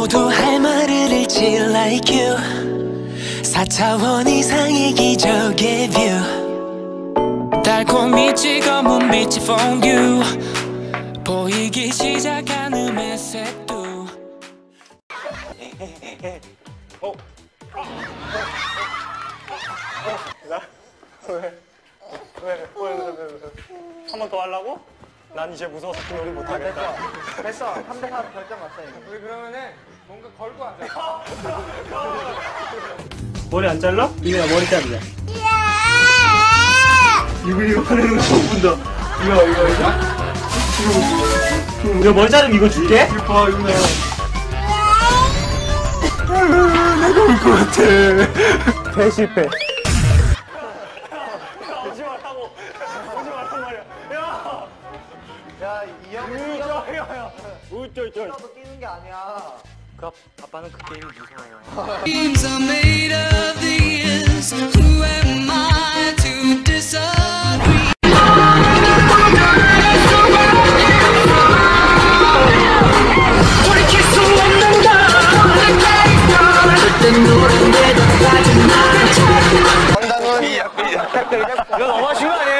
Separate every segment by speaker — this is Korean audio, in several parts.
Speaker 1: 모두 할 말을 잃지 like you. 4차원 이상의 기적의 뷰 달콤이 찍어문 빛이 from you. 보이기 시작하는 메세도
Speaker 2: 한 번 더 하려고? 난 이제 무서워서 그 요리 못하겠다.
Speaker 3: 됐어. 3대 4 결정 났어 이거.
Speaker 4: 우리 그러면은 뭔가 걸고 앉아.
Speaker 2: 머리 안 잘라? 이내야 머리 자르자. 이거 이거 하는 거 처음 본다. 이거 이거 이거. 이거 이거 머리 자르면 이거 줄게? 이거 봐 이거. 내가 올것 같아. 대실패. 야,
Speaker 3: 이 형은.
Speaker 2: 우쩌 우쩌.
Speaker 3: 뛰어도 뛰는 게 아니야.
Speaker 2: 그 아빠는 그 게임이 무서워요.
Speaker 1: Dreams are made of these Who am I to disagree 돌이킬 수 없는 걸 절대 노래인데도
Speaker 2: 이거 너무 하신 거 아니에요?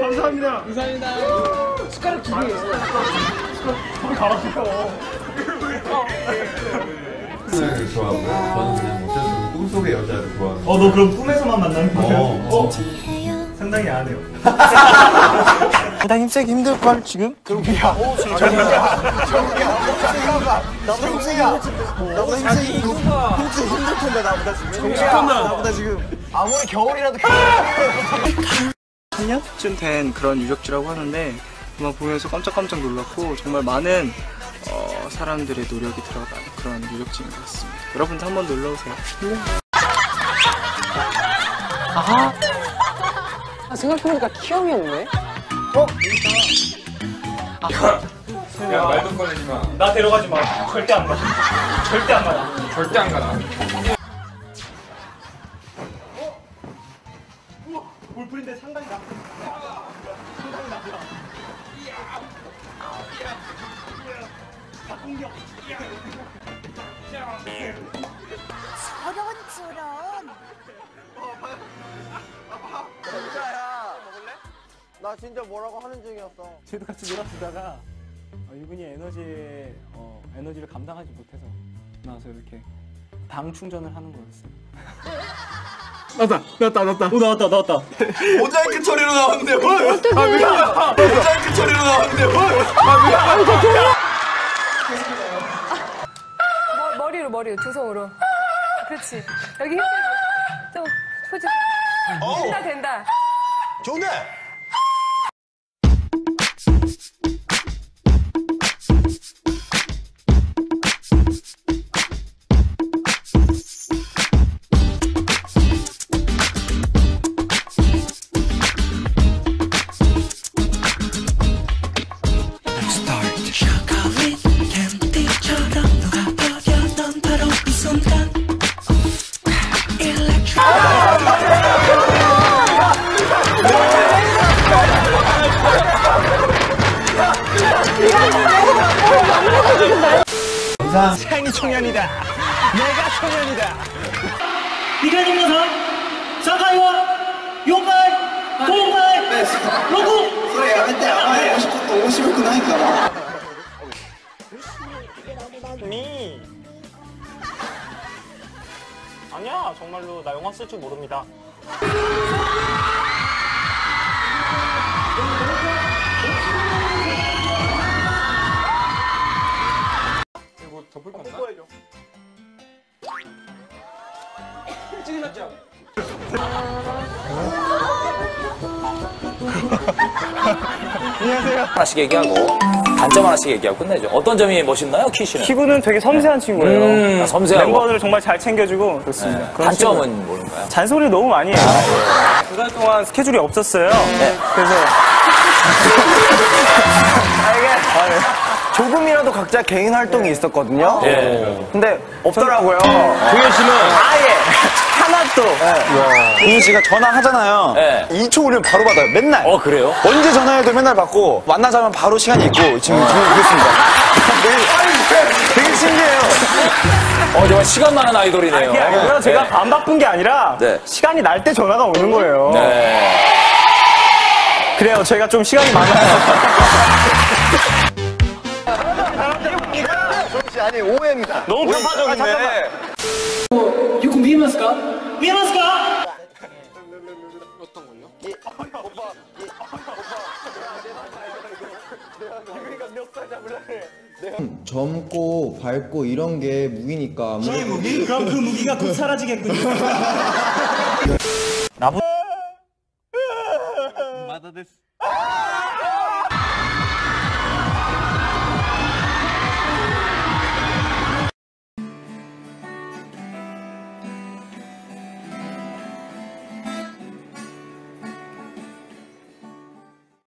Speaker 2: 감사합니다.
Speaker 5: 를 좋아하고요. 저는 그냥 어쩔 수 없이 꿈속의 여자를 좋아합니다.
Speaker 2: 어, 너 그럼 꿈에서만 만나는 거예요?
Speaker 5: 어.
Speaker 2: 상당히 안 해요.
Speaker 3: 나 힘쓰기 힘들 걸 지금? 정기야. 오, 정기야. 정기야. 나보다 힘쓰기 나보다 힘쓰기 힘쓰기 힘들 텐데 나보다 지금. 정기야. 나보다 지금. 아무리 겨울이라도
Speaker 6: 3년쯤 된 그런 유적지라고 하는데 아마 보면서 깜짝깜짝 놀랐고 정말 많은 어, 사람들의 노력이 들어간 그런 유적지인 것 같습니다. 여러분도 한번 놀러 오세요.
Speaker 4: 생각해보니까 키형이었네.
Speaker 5: 야, 말도 꺼내지 마.
Speaker 2: 나 데려가지 마. 절대 안 가. 절대 안 가.
Speaker 4: 절대 안 가 나.
Speaker 2: 볼풀인데 상당히 나.
Speaker 7: 저런 저런
Speaker 3: 진짜야. 나 진짜 뭐라고 하는 중이었어.
Speaker 8: 저희도 같이 놀아주다가 어, 이분이 에너지 어, 에너지를 감당하지 못해서 나와서 이렇게 당 충전을 하는 거였어요.
Speaker 2: 나왔다, 나왔다, 나왔다. 오, 나왔다, 나왔다.
Speaker 5: 모자이크 처리로 나왔는데 뭘? 아, 미안. 모자이크 처리로 나왔는데 뭘?
Speaker 9: 머, 머리로 머리로 두 손으로. 그렇지. 여기 힘 빼고. 좀 포즈 된다 된다.
Speaker 3: 좋은
Speaker 2: 청년이다. 내가 청년이다. 이가동에서 사과와 용발, 공발,
Speaker 3: 로고. 그래, 야매때 아예 50도 50도 나니까.
Speaker 2: 미. 아니야, 정말로 나 영화 쓸 줄 모릅니다.
Speaker 4: 덮을 건가?
Speaker 2: 뽀뽀해줘.
Speaker 4: 찔렸죠?
Speaker 10: 하나씩 얘기하고
Speaker 7: 단점 하나씩 얘기하고 끝내죠. 어떤 점이 멋있나요, 키 씨는?
Speaker 2: 키구는 되게 섬세한 친구예요.
Speaker 7: 음, 아, 섬세하고.
Speaker 2: 멤버들을 정말 잘 챙겨주고 그렇습니다.
Speaker 7: 네.
Speaker 2: 친구.
Speaker 7: 단점은 뭔가요?
Speaker 2: 잔소리를 너무 많이 해요. 두달 동안 스케줄이 없었어요. 그래서
Speaker 11: 조금이라도 각자 개인 활동이 있었거든요.
Speaker 7: 예.
Speaker 11: 근데 없더라고요.
Speaker 3: 동현 씨는
Speaker 11: 아예 하나도.
Speaker 3: 동현 씨가 전화하잖아요.
Speaker 7: 네.
Speaker 3: 2초 후면 바로 받아요. 맨날.
Speaker 7: 어, 그래요?
Speaker 3: 언제 전화해도 맨날 받고 만나자면 바로 시간이 있고 지금 지금 그렇습니다. 되게, 되게 신기해요.
Speaker 7: 어, 정말 시간 많은 아이돌이네요.
Speaker 2: 그게 아니고요. 제가
Speaker 7: 네.
Speaker 2: 안 바쁜 게 아니라
Speaker 7: 네.
Speaker 2: 시간이 날 때 전화가 오는 거예요.
Speaker 7: 네.
Speaker 2: 그래요. 제가 좀 시간이 많아요.
Speaker 11: 아니 오해입니다.
Speaker 3: 너무 편파적인데.
Speaker 10: 젊고 밝고 이런 게 무기니까 아무래도
Speaker 2: 그럼 그 무기가 곧 사라지겠군요.
Speaker 11: 나보.
Speaker 2: 마다 데스.